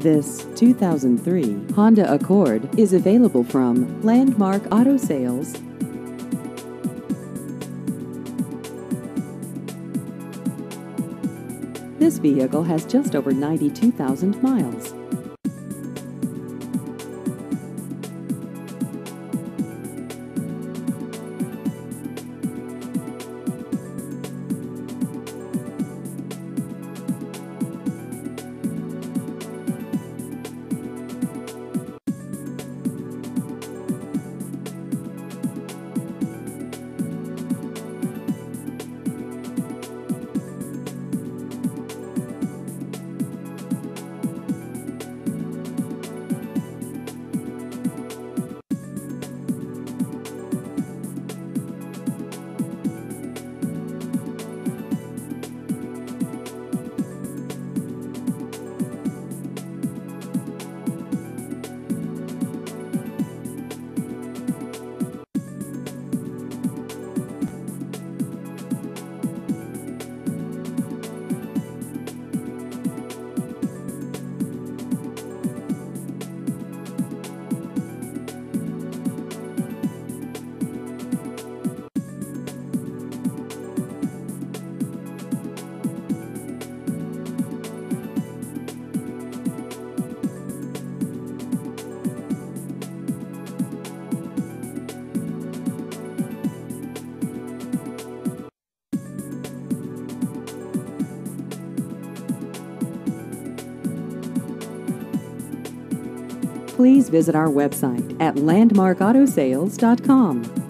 This 2003 Honda Accord is available from Landmark Auto Sales. This vehicle has just over 92,000 miles. Please visit our website at landmarkautosales.com.